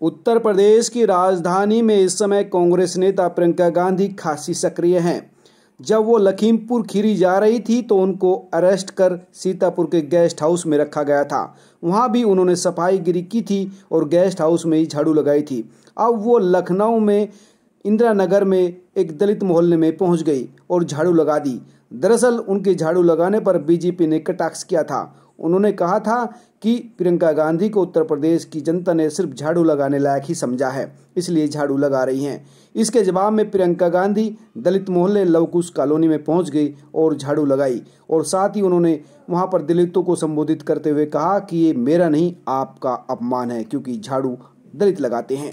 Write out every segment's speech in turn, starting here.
उत्तर प्रदेश की राजधानी में इस समय कांग्रेस नेता प्रियंका गांधी खासी सक्रिय हैं। जब वो लखीमपुर खीरी जा रही थी तो उनको अरेस्ट कर सीतापुर के गेस्ट हाउस में रखा गया था। वहाँ भी उन्होंने सफ़ाई गिरी की थी और गेस्ट हाउस में ही झाड़ू लगाई थी। अब वो लखनऊ में इंदिरा नगर में एक दलित मोहल्ले में पहुँच गई और झाड़ू लगा दी। दरअसल उनके झाड़ू लगाने पर बीजेपी ने कटाक्ष किया था उन्होंने कहा था कि प्रियंका गांधी को उत्तर प्रदेश की जनता ने सिर्फ़ झाड़ू लगाने लायक ही समझा है, इसलिए झाड़ू लगा रही हैं। इसके जवाब में प्रियंका गांधी दलित मोहल्ले लवकुश कॉलोनी में पहुँच गई और झाड़ू लगाई और साथ ही उन्होंने वहाँ पर दलितों को संबोधित करते हुए कहा कि ये मेरा नहीं, आपका अपमान है, क्योंकि झाड़ू दलित लगाते हैं।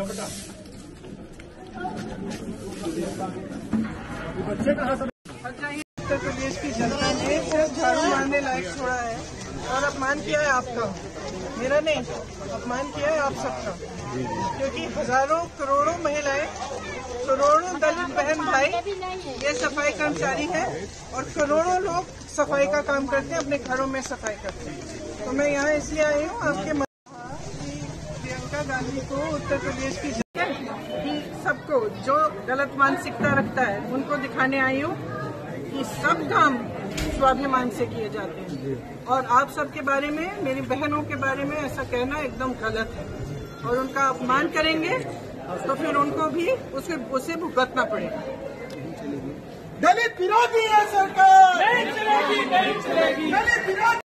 उधर चलिए। हट जाइए उत्तर प्रदेश की जनता ने सिर्फ़ झाड़ू मारने लायक छोड़ा है और अपमान किया है आपका। मेरा नहीं, अपमान किया है आप सबका। क्योंकि हज़ारों करोड़ों महिलाएँ, करोड़ों दलित बहन भाई, ये सफ़ाई कर्मचारी हैं और करोड़ों लोग सफ़ाई का काम करते हैं, अपने घरों में सफ़ाई करते हैं। तो मैं यहाँ इसलिए आई हूँ, आपके को उत्तर प्रदेश कि सबको जो गलत मानसिकता रखता है उनको दिखाने आई हूँ कि सब काम स्वाभिमान से किए जाते हैं। और आप सबके बारे में मेरी बहनों के बारे में ऐसा कहना एकदम गलत है। और उनका अपमान करेंगे तो फिर उनको भी उसे उसे भुगतना पड़ेगा। दलित विरोधी है सरकार। नहीं चलेगी नहीं चलेगी। दलित विरोधी